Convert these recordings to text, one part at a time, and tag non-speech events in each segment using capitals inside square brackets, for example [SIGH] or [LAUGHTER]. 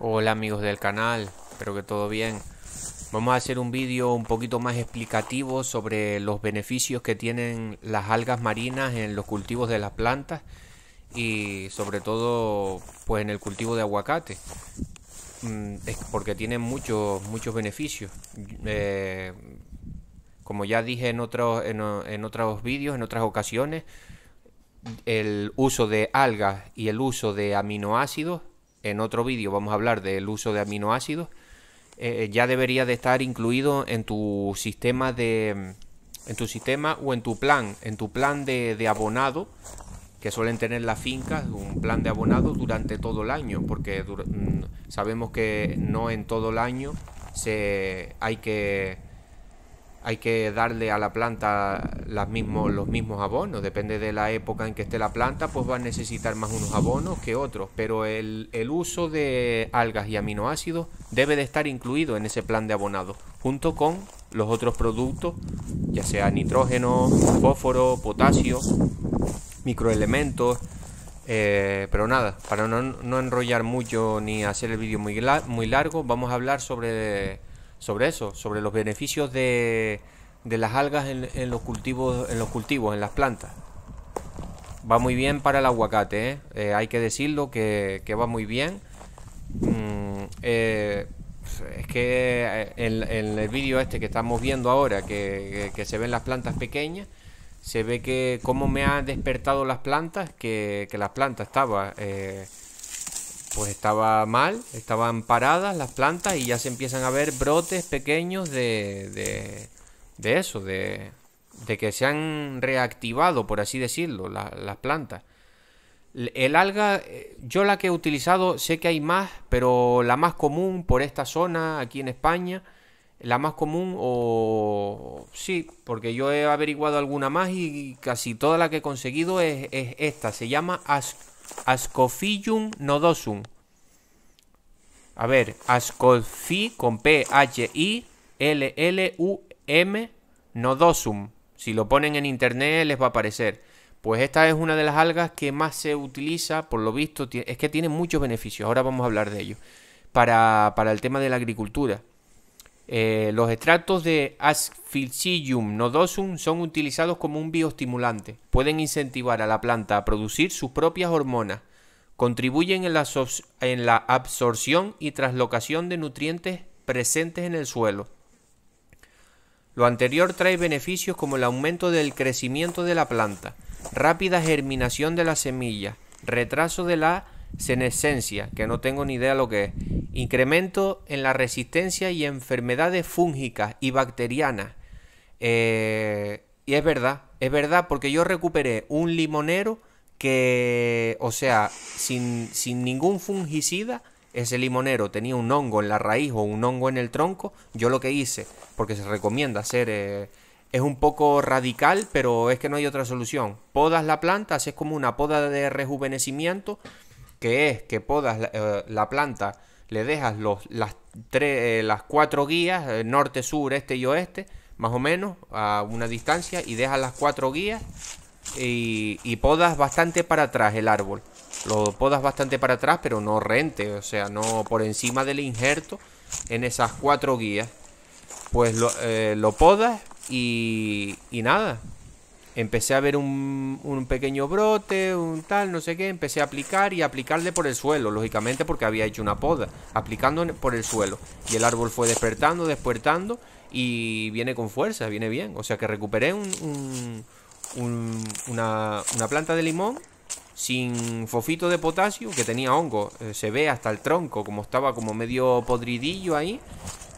Hola amigos del canal, espero que todo bien. Vamos a hacer un vídeo un poquito más explicativo sobre los beneficios que tienen las algas marinas en los cultivos de las plantas y sobre todo pues en el cultivo de aguacate. Mm, porque tienen muchos muchos beneficios. Eh, como ya dije en otros, en, en otros vídeos, en otras ocasiones, el uso de algas y el uso de aminoácidos en otro vídeo vamos a hablar del uso de aminoácidos, eh, ya debería de estar incluido en tu sistema de en tu sistema o en tu plan, en tu plan de, abonado que suelen tener las fincas, un plan de abonado durante todo el año, porque mm, sabemos que no en todo el año se hay que hay que darle a la planta los mismos abonos. Depende de la época en que esté la planta, pues va a necesitar más unos abonos que otros. Pero el, uso de algas y aminoácidos debe de estar incluido en ese plan de abonado, junto con los otros productos, ya sea nitrógeno, fósforo, potasio, microelementos. Eh, pero nada, para no, no, enrollar mucho ni hacer el vídeo muy, muy largo, vamos a hablar sobre sobre eso, sobre los beneficios de, de las algas en, los cultivos, en los cultivos, en las plantas. Va muy bien para el aguacate, ¿eh? Eh, hay que decirlo que, va muy bien. Mm, eh, es que en, el vídeo este que estamos viendo ahora, que, se ven las plantas pequeñas, se ve que cómo me han despertado las plantas, que, que las plantas estaban pues estaba mal, estaban paradas las plantas y ya se empiezan a ver brotes pequeños de, de, de eso, de, de, que se han reactivado, por así decirlo, las plantas. El alga, eh, yo la que he utilizado, sé que hay más, pero la más común por esta zona, aquí en España, la más común o... Sí, porque yo he averiguado alguna más y casi toda la que he conseguido es, es esta, se llama As Ascophyllum nodosum. A ver, Ascophy con P H I L L U M nodosum. Si lo ponen en internet les va a aparecer. Pues esta es una de las algas que más se utiliza, por lo visto, es que tiene muchos beneficios. Ahora vamos a hablar de ello. Para, para el tema de la agricultura. Eh, los extractos de Asphilcium nodosum son utilizados como un bioestimulante. Pueden incentivar a la planta a producir sus propias hormonas. Contribuyen en la, en la absorción y traslocación de nutrientes presentes en el suelo. Lo anterior trae beneficios como el aumento del crecimiento de la planta, rápida germinación de las semillas, retraso de la senescencia, que no tengo ni idea lo que es, incremento en la resistencia y enfermedades fúngicas y bacterianas. Eh, y es verdad, es verdad, porque yo recuperé un limonero que, o sea, sin, sin ningún fungicida, ese limonero tenía un hongo en la raíz o un hongo en el tronco. Yo lo que hice, porque se recomienda hacer... Eh, es un poco radical, pero es que no hay otra solución. Podas la planta, haces como una poda de rejuvenecimiento, que es que podas la, eh, planta, le dejas los, las, tres, eh, las cuatro guías, eh, norte, sur, este y oeste, más o menos, a una distancia, y dejas las cuatro guías y, y podas bastante para atrás el árbol. Lo podas bastante para atrás, pero no rente, o sea, no por encima del injerto en esas cuatro guías. Pues lo, lo podas y, y nada, empecé a ver un, pequeño brote, un tal, no sé qué, empecé a aplicar y aplicarle por el suelo, lógicamente porque había hecho una poda, aplicando por el suelo. Y el árbol fue despertando, despertando y viene con fuerza, viene bien. O sea que recuperé un, una, una planta de limón sin fofito de potasio que tenía hongo. Eh, se ve hasta el tronco, como estaba como medio podridillo ahí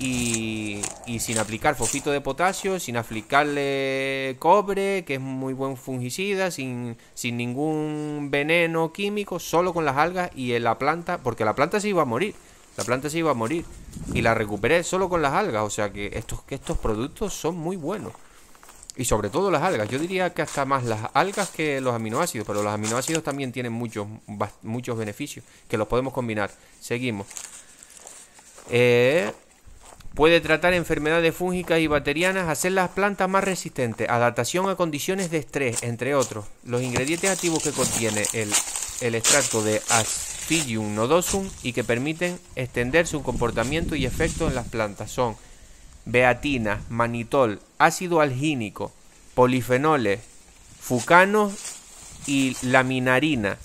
y, sin aplicar fosfito de potasio, sin aplicarle cobre, que es muy buen fungicida, sin, sin ningún veneno químico, solo con las algas y en la planta, porque la planta se iba a morir, la planta se iba a morir y la recuperé solo con las algas, o sea que estos, estos productos son muy buenos. Y sobre todo las algas, yo diría que hasta más las algas que los aminoácidos, pero los aminoácidos también tienen muchos, muchos beneficios que los podemos combinar. Seguimos. Eh, Puede tratar enfermedades fúngicas y bacterianas, hacer las plantas más resistentes, adaptación a condiciones de estrés, entre otros. Los ingredientes activos que contiene el extracto de Asphyllium nodosum y que permiten extender su comportamiento y efecto en las plantas. Son beatina, manitol, ácido algínico, polifenoles, fucano y laminarina.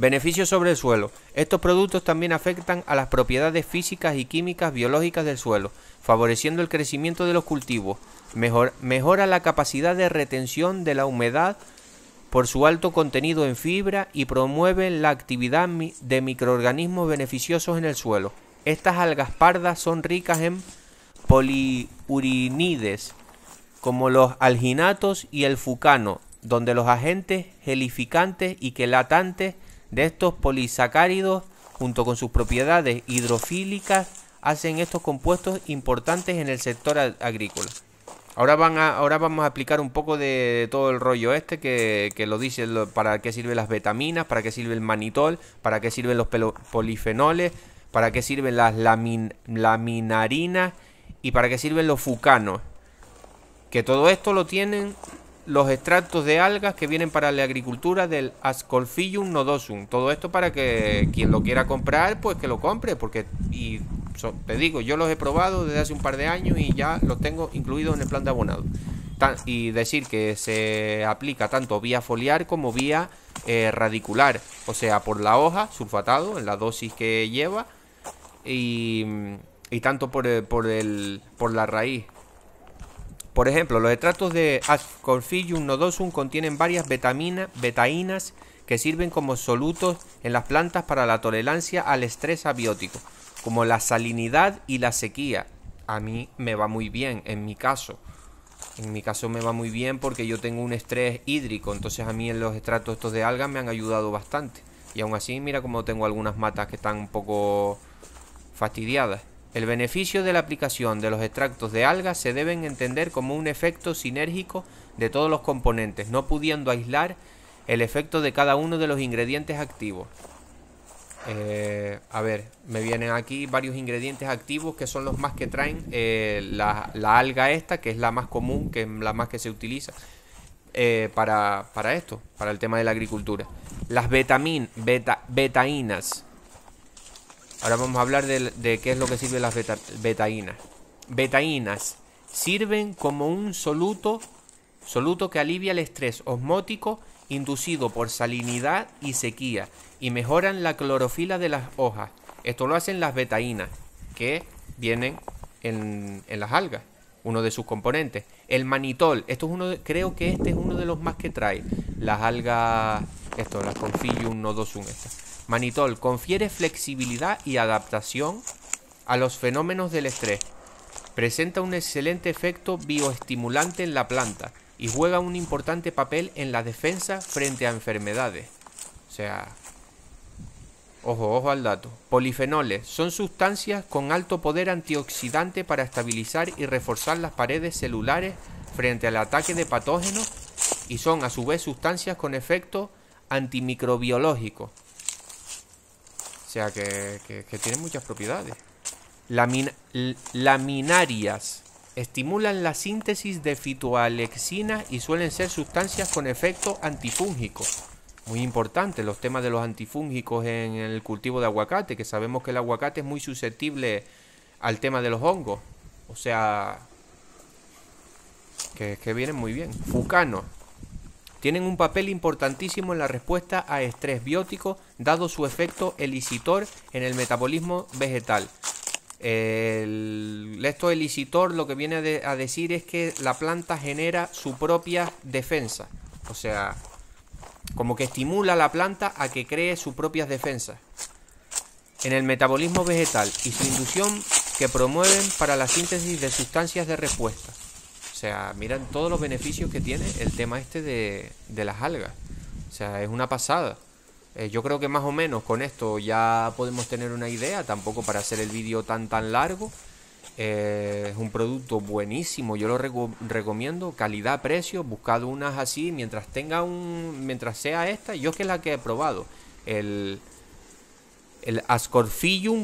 Beneficios sobre el suelo. Estos productos también afectan a las propiedades físicas y químicas biológicas del suelo, favoreciendo el crecimiento de los cultivos. mejora la capacidad de retención de la humedad por su alto contenido en fibra y promueve la actividad de microorganismos beneficiosos en el suelo. Estas algas pardas son ricas en poliurinides, como los alginatos y el fucano, donde los agentes gelificantes y quelatantes de estos polisacáridos, junto con sus propiedades hidrofílicas, hacen estos compuestos importantes en el sector agrícola. Ahora, van ahora vamos a explicar un poco de, todo el rollo este que, lo dice para qué sirven las vitaminas, para qué sirve el manitol, para qué sirven los polifenoles, para qué sirven las laminarinas y para qué sirven los fucanos. Que todo esto lo tienen los extractos de algas que vienen para la agricultura del Ascolphium nodosum. Todo esto para que quien lo quiera comprar, pues que lo compre, porque y te digo, yo los he probado desde hace un par de años y ya los tengo incluidos en el plan de abonado. y decir que se aplica tanto vía foliar como vía eh, radicular, o sea, por la hoja, sulfatado, en la dosis que lleva, y, tanto por, el, por, el, por la raíz. Por ejemplo, los extractos de Ascorphium nodosum contienen varias betaminas, betainas que sirven como solutos en las plantas para la tolerancia al estrés abiótico como la salinidad y la sequía. A mí me va muy bien, en mi caso. En mi caso me va muy bien porque yo tengo un estrés hídrico, entonces a mí en los extractos estos de algas me han ayudado bastante. Y aún así, mira como tengo algunas matas que están un poco fastidiadas. El beneficio de la aplicación de los extractos de algas se deben entender como un efecto sinérgico de todos los componentes, no pudiendo aislar el efecto de cada uno de los ingredientes activos. Eh, a ver, me vienen aquí varios ingredientes activos que son los más que traen eh, la, alga esta, que es la más común, que es la más que se utiliza eh, para, esto, para el tema de la agricultura. Las betamin, beta, betainas. Ahora vamos a hablar de, qué es lo que sirven las beta, betainas. Betainas sirven como un soluto, soluto que alivia el estrés osmótico inducido por salinidad y sequía y mejoran la clorofila de las hojas. Esto lo hacen las betainas, que vienen en, las algas, uno de sus componentes. El manitol, esto es uno creo que este es uno de los más que trae. Las algas, esto, las Confidium nodosum, estas. Manitol confiere flexibilidad y adaptación a los fenómenos del estrés. Presenta un excelente efecto bioestimulante en la planta y juega un importante papel en la defensa frente a enfermedades. O sea, ojo, ojo al dato. Polifenoles son sustancias con alto poder antioxidante para estabilizar y reforzar las paredes celulares frente al ataque de patógenos y son a su vez sustancias con efecto antimicrobiológico. O sea que, tienen muchas propiedades. laminarias estimulan la síntesis de fitoalexina y suelen ser sustancias con efecto antifúngico. Muy importante los temas de los antifúngicos en el cultivo de aguacate, que sabemos que el aguacate es muy susceptible al tema de los hongos. O sea, que, que vienen muy bien. Fucano. Tienen un papel importantísimo en la respuesta a estrés biótico, dado su efecto elicitor en el metabolismo vegetal. El, esto elicitor lo que viene a, decir es que la planta genera su propia defensa. O sea, como que estimula a la planta a que cree sus propias defensas. En el metabolismo vegetal y su inducción que promueven para la síntesis de sustancias de respuesta. O sea, miran todos los beneficios que tiene el tema este de, las algas. O sea, es una pasada. Eh, yo creo que más o menos con esto ya podemos tener una idea, tampoco para hacer el vídeo tan tan largo. Eh, es un producto buenísimo, yo lo recomiendo, calidad-precio, buscad unas así mientras tenga un, mientras sea esta, yo que es la que he probado, el, el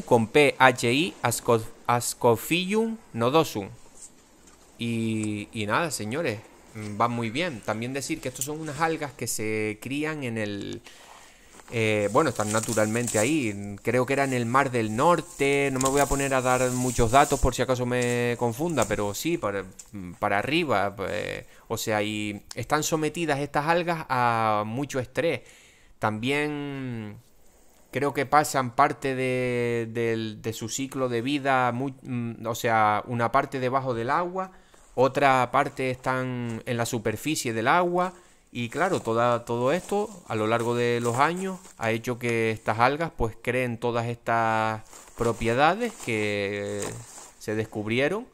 con PHI, Ascorphium nodosum. Y, nada, señores, va muy bien. También decir que estos son unas algas que se crían en el Eh, bueno, están naturalmente ahí. Creo que era en el Mar del Norte. No me voy a poner a dar muchos datos por si acaso me confunda, pero sí, para, para arriba. Pues, o sea, y están sometidas estas algas a mucho estrés. También creo que pasan parte de, su ciclo de vida, mm, o sea, una parte debajo del agua, otra parte están en la superficie del agua y claro, toda, todo esto a lo largo de los años ha hecho que estas algas pues creen todas estas propiedades que se descubrieron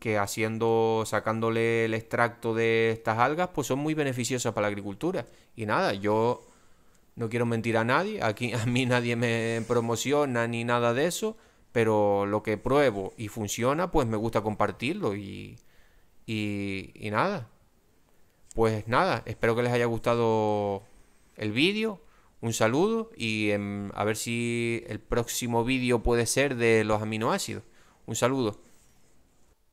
que haciendo, sacándole el extracto de estas algas, pues son muy beneficiosas para la agricultura. Y nada, yo no quiero mentir a nadie, aquí [LAUGHS] a mí nadie me promociona ni nada de eso, pero lo que pruebo y funciona, pues me gusta compartirlo y, y, y nada. Pues nada, espero que les haya gustado el vídeo. Un saludo y em, a ver si el próximo vídeo puede ser de los aminoácidos. Un saludo.